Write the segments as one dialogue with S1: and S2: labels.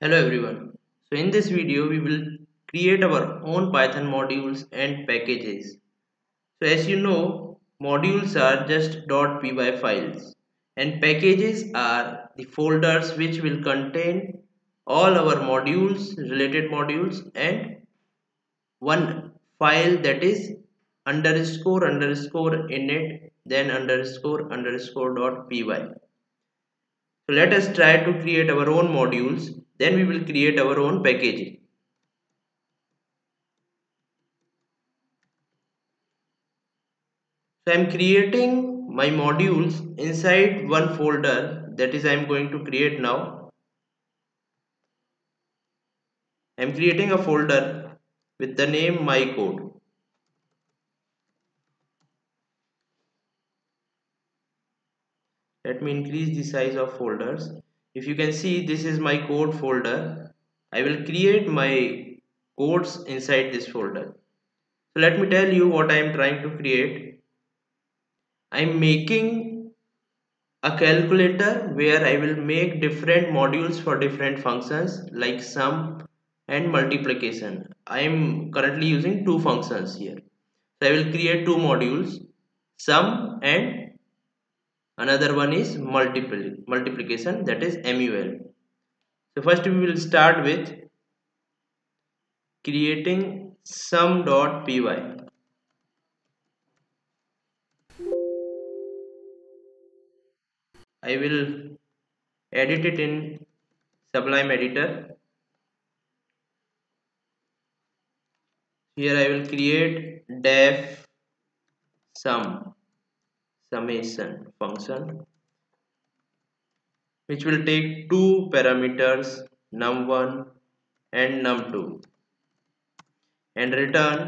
S1: Hello everyone. So in this video we will create our own Python modules and packages. So as you know modules are just .py files and packages are the folders which will contain all our modules related modules and one file that is underscore underscore init then underscore underscore dot py. So let us try to create our own modules then we will create our own package. So i'm creating my modules inside one folder. That is i'm going to create now. I'm creating a folder with the name my code let me increase the size of folders if you can see this is my code folder. I will create my codes inside this folder. So let me tell you what I am trying to create. I am making a calculator where I will make different modules for different functions like sum and multiplication. I am currently using two functions here. So I will create two modules sum and another one is multiple multiplication that is mul so first we will start with creating sum.py I will edit it in Sublime editor. Here I will create def sum summation function which will take two parameters num1 and num2 and return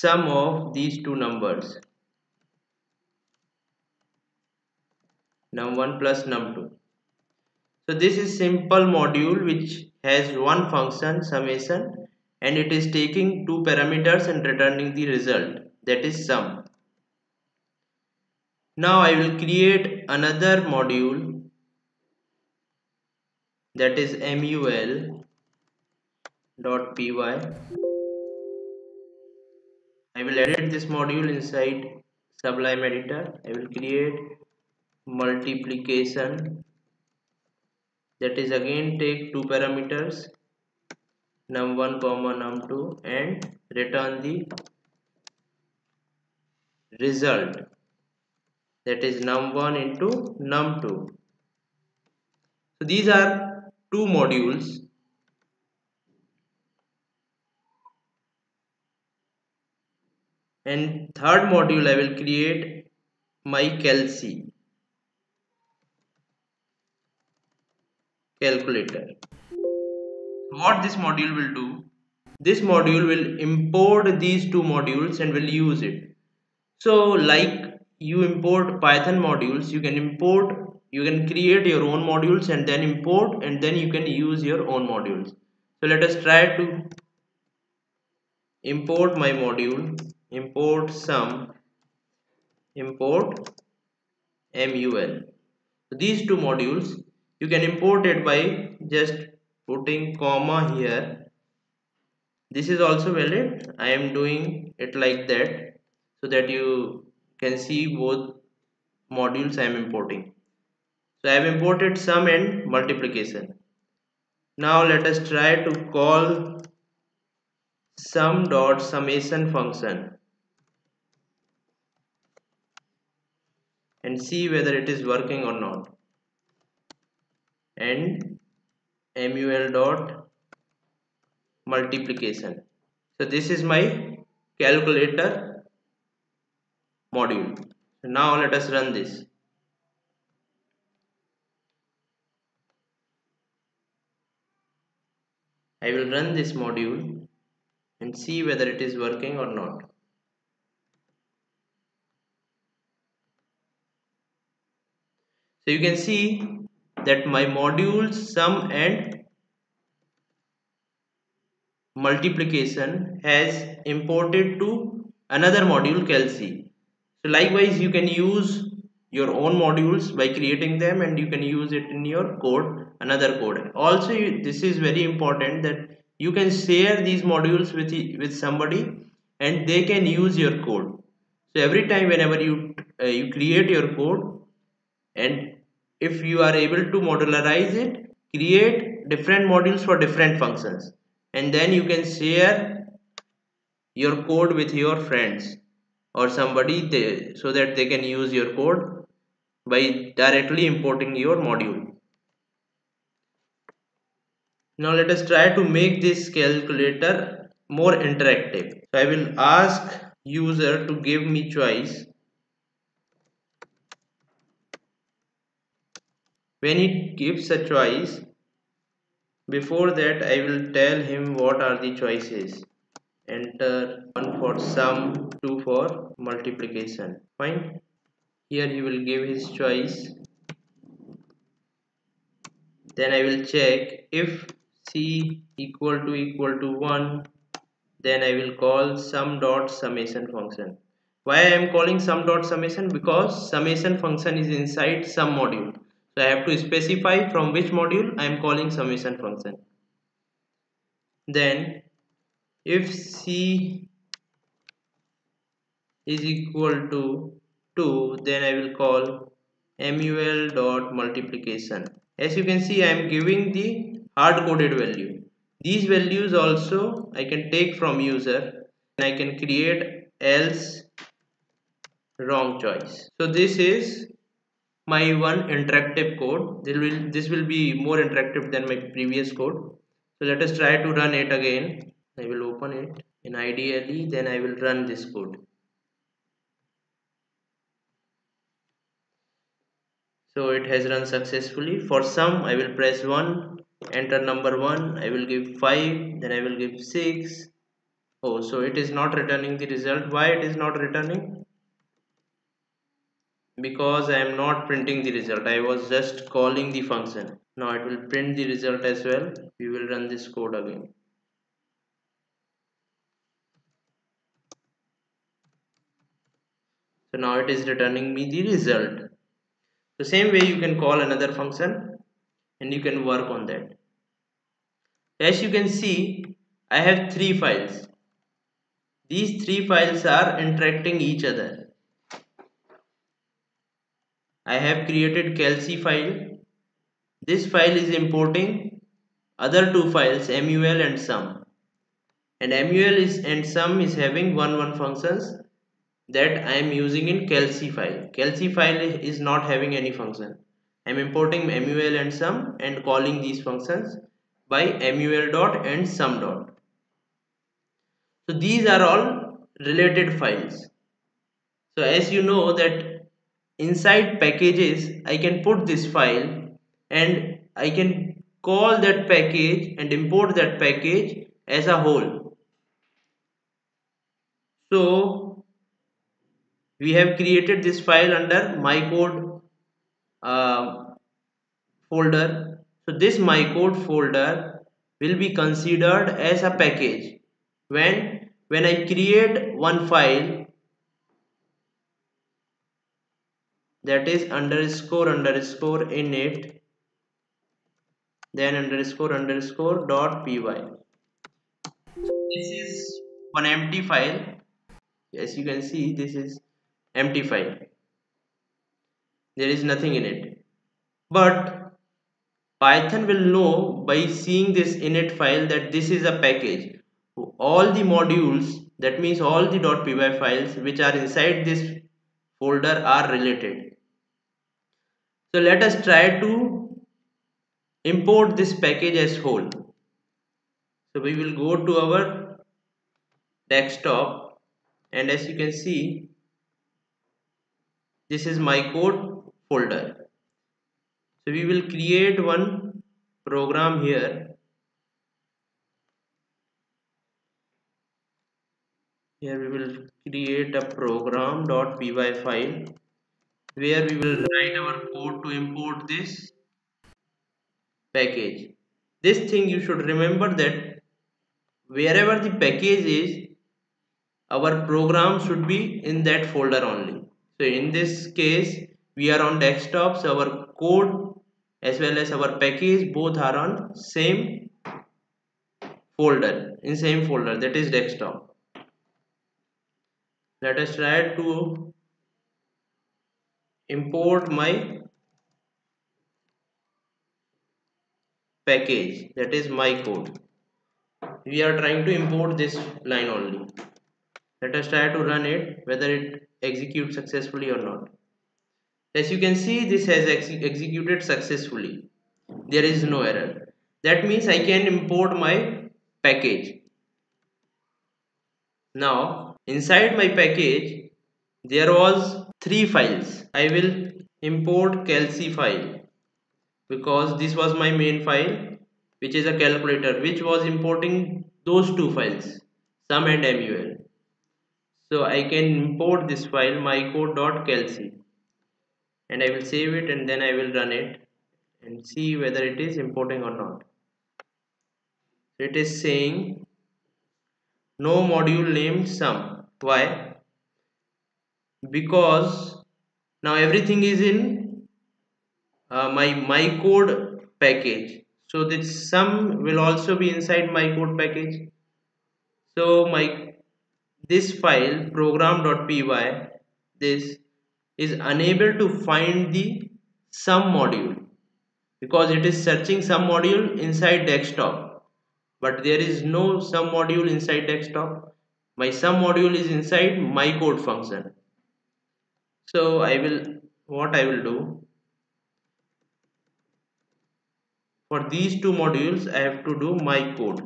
S1: sum of these two numbers num1 plus num2 so this is simple module which has one function summation and it is taking two parameters and returning the result that is sum now I will create another module that is mul py I will edit this module inside sublime editor. I will create multiplication. That is again take two parameters num1 comma num2 and return the result that is num1 into num2 so these are two modules. And third module I will create my calc calculator. What this module will do? This module will import these two modules and will use it. So like you import python modules you can import you can create your own modules and then import and then you can use your own modules. So let us try to import my module import sum import mul so these two modules you can import it by just putting comma here. This is also valid. I am doing it like that so that you can see both modules I am importing. So I have imported sum and multiplication. Now let us try to call sum dot summation function and see whether it is working or not and mul dot multiplication so this is my calculator module. Now let us run this. I will run this module and see whether it is working or not. So you can see that my modules sum and multiplication has imported to another module calc so likewise you can use your own modules by creating them and you can use it in your code another code. Also you, this is very important that you can share these modules with with somebody and they can use your code. So every time whenever you uh, you create your code and if you are able to modularize it create different modules for different functions. And then you can share your code with your friends or somebody they, so that they can use your code by directly importing your module. Now let us try to make this calculator more interactive. So i will ask user to give me choice. When it gives a choice before that I will tell him what are the choices enter 1 for sum 2 for multiplication. Fine. Here he will give his choice. Then I will check if c equal to equal to 1 then I will call sum dot summation function. Why I am calling sum dot summation? Because summation function is inside sum module. So I have to specify from which module I am calling summation function. Then if C is equal to 2 then I will call mul dot multiplication. As you can see I am giving the hard coded value. These values also I can take from user and I can create else wrong choice. So this is my one interactive code this will this will be more interactive than my previous code so let us try to run it again I will open it. In IDLE then I will run this code. So it has run successfully. For sum I will press 1 enter number 1 I will give 5 then I will give 6 oh so it is not returning the result. Why it is not returning? Because I am not printing the result. I was just calling the function. Now it will print the result as well. We will run this code again so now it is returning me the result. The same way you can call another function and you can work on that. As you can see I have three files. These three files are interacting each other. I have created calc file. This file is importing other two files mul and sum. And mul is and sum is having one one functions that I am using in calc file. Calc file is not having any function. I am importing mul and sum and calling these functions by mul dot and sum dot. So these are all related files. So as you know that inside packages I can put this file and I can call that package and import that package as a whole so we have created this file under my code uh, folder. So this my code folder will be considered as a package. When when I create one file that is underscore underscore init then underscore underscore dot py. This is one empty file. As you can see this is empty file. There is nothing in it. But python will know by seeing this init file that this is a package. All the modules that means all the .py files which are inside this folder are related. So let us try to import this package as whole. So we will go to our desktop and as you can see this is my code folder. So we will create one program here. Here we will create a program.py file where we will write our code to import this package this thing you should remember that wherever the package is our program should be in that folder only so in this case we are on desktop so our code as well as our package both are on same folder in same folder that is desktop. Let us try to import my package that is my code. We are trying to import this line only. Let us try to run it whether it executes successfully or not. As you can see this has ex executed successfully. There is no error. That means I can import my package. Now inside my package there was three files. I will import calci file because this was my main file which is a calculator which was importing those two files sum and mul so I can import this file mycode.calci and I will save it and then I will run it and see whether it is importing or not. It is saying no module named sum. Why? Because now everything is in uh, my my code package. So this sum will also be inside my code package. So my this file program.py this is unable to find the sum module because it is searching sum module inside desktop. But there is no sum module inside desktop. My sum module is inside my code function. So I will what I will do? For these two modules I have to do my code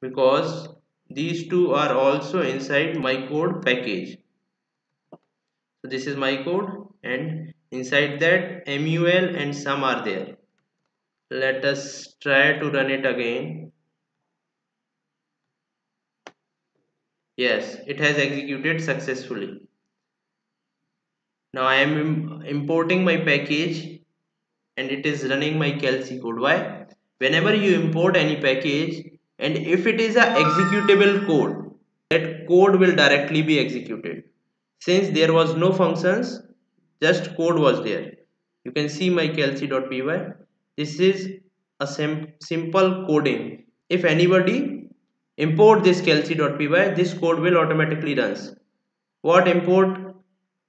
S1: because these two are also inside my code package. So this is my code and inside that mul and sum are there. Let us try to run it again. Yes it has executed successfully. Now I am importing my package and it is running my calci code. Why? Whenever you import any package and if it is a executable code that code will directly be executed. Since there was no functions just code was there. You can see my calci.py this is a sim simple coding. If anybody import this calci.py this code will automatically runs. What import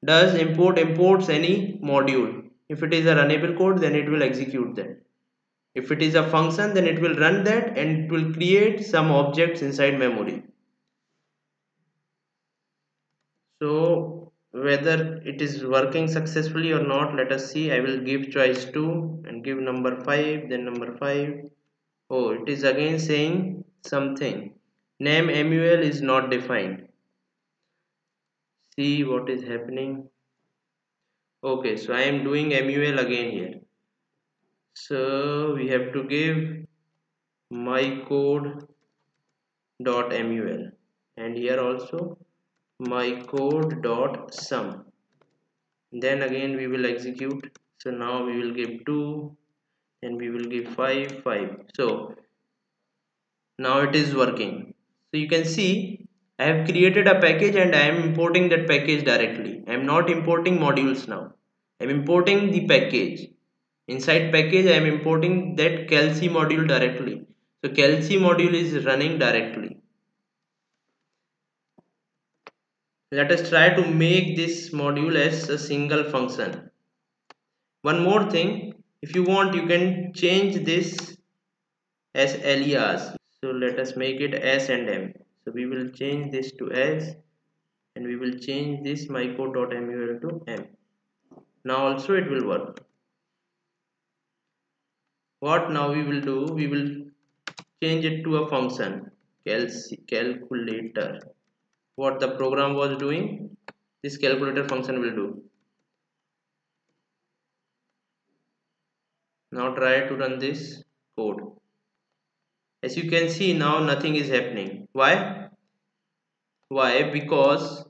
S1: does import imports any module. If it is a runnable code then it will execute that if it is a function then it will run that and it will create some objects inside memory. So whether it is working successfully or not let us see. I will give choice 2 and give number 5 then number 5 oh it is again saying something. Name mul is not defined. See what is happening. Okay so I am doing mul again here so we have to give my code dot mul and here also my code dot sum. Then again we will execute. So now we will give 2 and we will give 5 5 so now it is working. So you can see I have created a package and I am importing that package directly. I am not importing modules now. I am importing the package inside package I am importing that calci module directly. So calci module is running directly. Let us try to make this module as a single function. One more thing if you want you can change this as alias. So let us make it s and m. So we will change this to s and we will change this mycode.mul to m. Now also it will work what now we will do? We will change it to a function calculator. What the program was doing? This calculator function will do. Now try to run this code. As you can see now nothing is happening. Why? Why? Because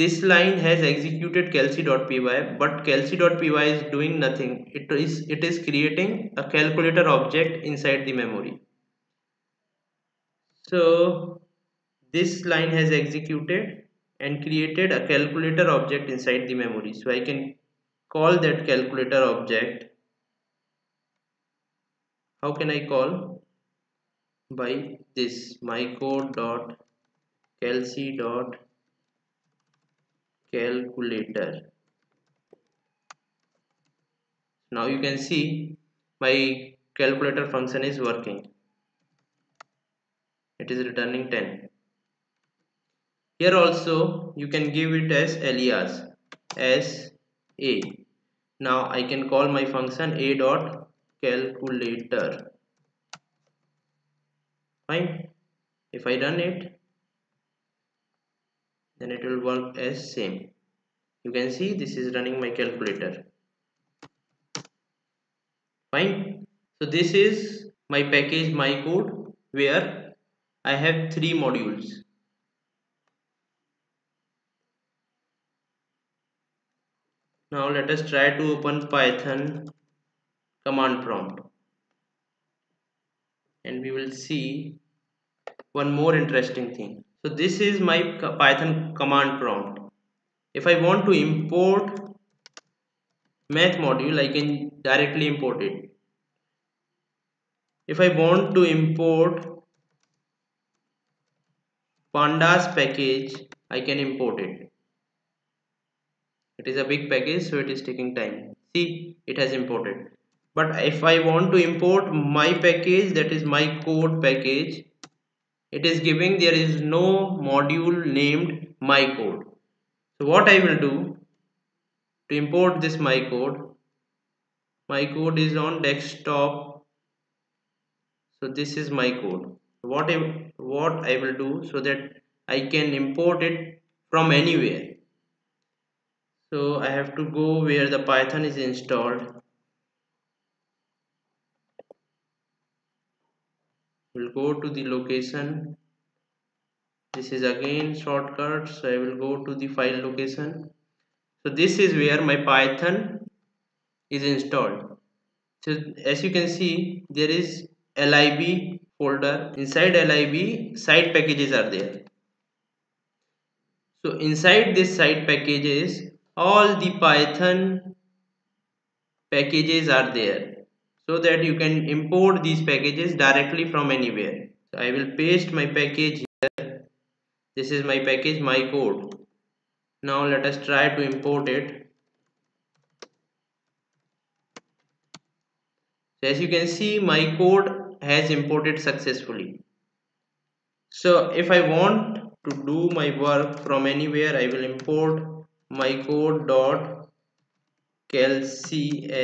S1: this line has executed calci.py but calci.py is doing nothing. It is it is creating a calculator object inside the memory. So this line has executed and created a calculator object inside the memory. So I can call that calculator object. How can I call? By this my dot dot calculator. Now you can see my calculator function is working. It is returning 10 here also you can give it as alias as a. Now I can call my function a dot calculator. Fine. If I run it then it will work as same. You can see this is running my calculator. Fine. So this is my package my code where I have three modules. Now let us try to open python command prompt. And we will see one more interesting thing so this is my python command prompt. If I want to import math module I can directly import it. If I want to import pandas package I can import it. It is a big package so it is taking time. See it has imported. But if I want to import my package that is my code package it is giving there is no module named my code. So what I will do to import this my code my code is on desktop. So this is my code. What I, what I will do so that I can import it from anywhere. So I have to go where the python is installed we'll go to the location. This is again shortcut so I will go to the file location. So this is where my python is installed. So as you can see there is lib folder. Inside lib site packages are there. So inside this site packages all the python packages are there so that you can import these packages directly from anywhere. So i will paste my package here. This is my package my code. Now let us try to import it. So as you can see my code has imported successfully. So if i want to do my work from anywhere i will import my code dot calc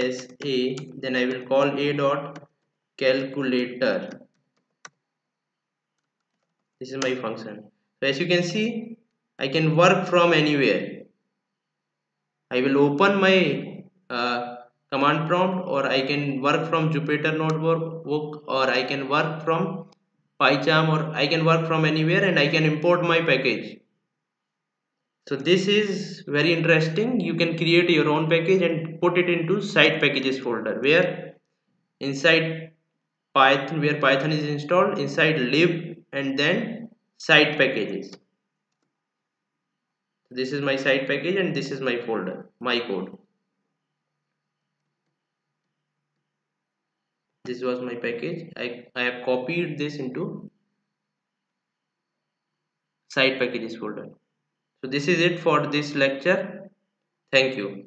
S1: as a then I will call a dot calculator. This is my function. So as you can see I can work from anywhere. I will open my uh, command prompt or I can work from Jupyter notebook or I can work from PyCharm or I can work from anywhere and I can import my package so this is very interesting. You can create your own package and put it into site packages folder where inside python where python is installed inside lib and then site packages. This is my site package and this is my folder my code. This was my package. I, I have copied this into site packages folder so this is it for this lecture. Thank you